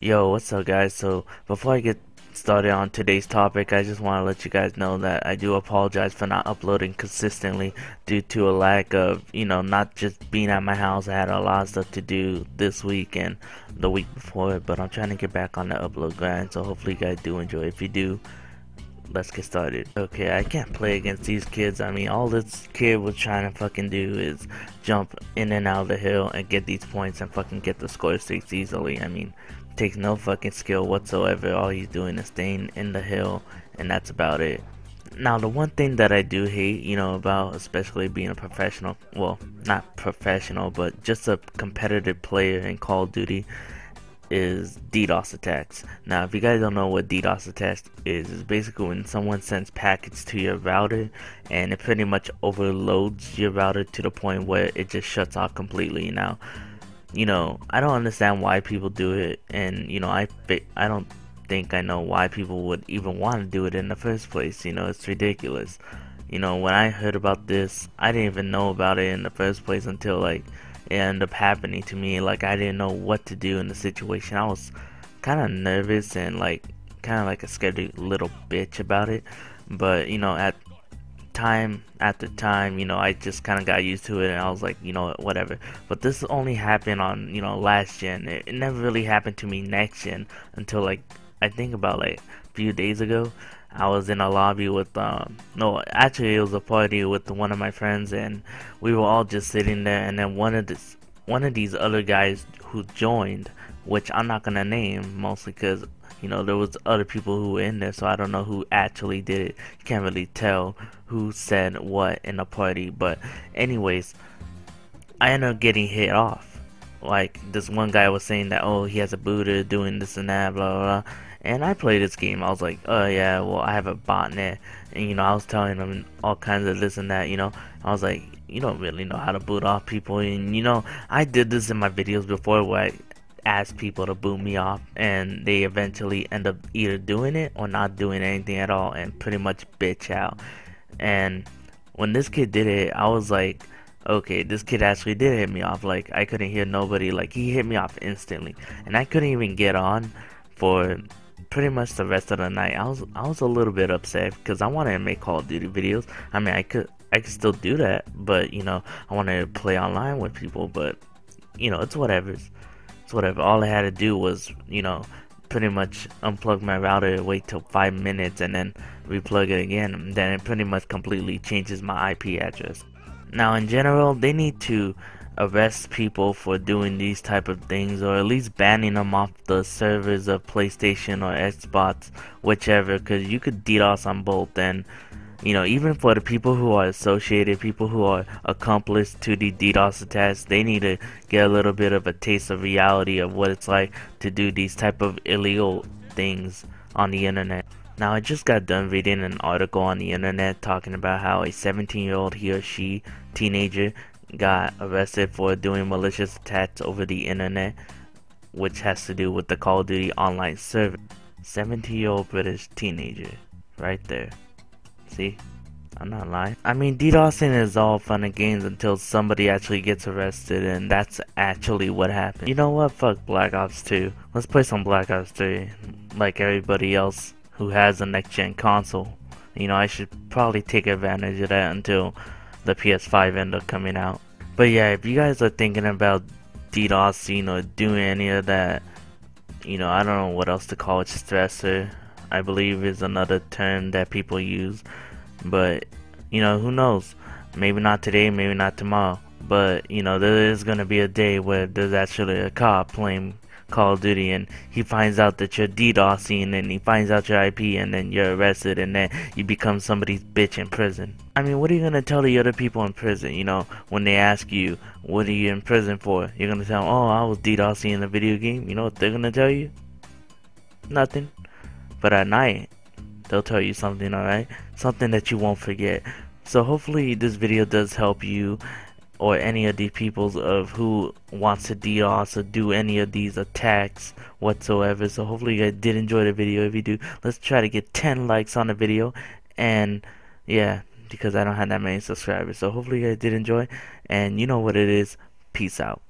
Yo, what's up guys? So, before I get started on today's topic, I just want to let you guys know that I do apologize for not uploading consistently due to a lack of, you know, not just being at my house. I had a lot of stuff to do this week and the week before, but I'm trying to get back on the upload grind, so hopefully you guys do enjoy. If you do, let's get started. Okay, I can't play against these kids. I mean, all this kid was trying to fucking do is jump in and out of the hill and get these points and fucking get the score six easily. I mean, takes no fucking skill whatsoever. All he's doing is staying in the hill, and that's about it. Now, the one thing that I do hate, you know, about especially being a professional, well, not professional, but just a competitive player in Call of Duty is DDoS attacks. Now, if you guys don't know what DDoS attacks is, it's basically when someone sends packets to your router and it pretty much overloads your router to the point where it just shuts off completely. Now, you know, I don't understand why people do it, and you know, I I don't think I know why people would even want to do it in the first place. You know, it's ridiculous. You know, when I heard about this, I didn't even know about it in the first place until like it ended up happening to me. Like I didn't know what to do in the situation. I was kind of nervous and like kind of like a scared little bitch about it. But you know, at time after time, you know, I just kind of got used to it and I was like, you know, whatever. But this only happened on, you know, last gen. It, it never really happened to me next gen until like, I think about like a few days ago. I was in a lobby with, um, no, actually it was a party with one of my friends and we were all just sitting there and then one of this, one of these other guys who joined, which I'm not gonna name mostly because you know there was other people who were in there so I don't know who actually did it you can't really tell who said what in a party but anyways I ended up getting hit off. Like this one guy was saying that oh he has a booter doing this and that blah blah, blah. and I played this game. I was like oh yeah well I have a botnet and you know I was telling him all kinds of this and that you know. I was like you don't really know how to boot off people. And you know I did this in my videos before where I ask people to boot me off and they eventually end up either doing it or not doing anything at all and pretty much bitch out and when this kid did it I was like okay this kid actually did hit me off. Like I couldn't hear nobody. Like he hit me off instantly. And I couldn't even get on for pretty much the rest of the night. I was I was a little bit upset because I wanted to make Call of Duty videos. I mean I could I could still do that but you know I wanted to play online with people but you know it's whatever It's whatever. All I had to do was, you know, pretty much unplug my router, wait till five minutes, and then replug it again. Then it pretty much completely changes my IP address. Now, in general, they need to arrest people for doing these type of things, or at least banning them off the servers of PlayStation or Xbox, whichever, because you could DDoS on both, and you know, even for the people who are associated, people who are accomplice to the DDoS attacks, they need to get a little bit of a taste of reality of what it's like to do these type of illegal things on the internet. Now, I just got done reading an article on the internet talking about how a 17 year old he or she teenager got arrested for doing malicious attacks over the internet, which has to do with the Call of Duty online server. 17 year old British teenager, right there. See? I'm not lying. I mean, DDoSing is all fun and games until somebody actually gets arrested, and that's actually what happened. You know what? Fuck Black Ops 2. Let's play some Black Ops 3, like everybody else who has a next-gen console. You know, I should probably take advantage of that until the PS5 end up coming out. But yeah, if you guys are thinking about DDoSing or doing any of that, you know, I don't know what else to call it, stressor. I believe is another term that people use. But, you know, who knows? Maybe not today, maybe not tomorrow. But, you know, there is going to be a day where there's actually a cop playing Call of Duty and he finds out that you're DDoSing and he finds out your IP and then you're arrested and then you become somebody's bitch in prison. I mean, what are you to tell the other people in prison, you know, when they ask you, what are you in prison for? You're to tell them, oh, I was DDoSing in a video game. You know what they're to tell you? Nothing. But at night, they'll tell you something, alright? Something that you won't forget. So hopefully this video does help you or any of the peoples of who wants to DDoS or do any of these attacks whatsoever. So hopefully you guys did enjoy the video. If you do, let's try to get 10 likes on the video. And yeah, because I don't have that many subscribers. So hopefully you guys did enjoy. And you know what it is. Peace out.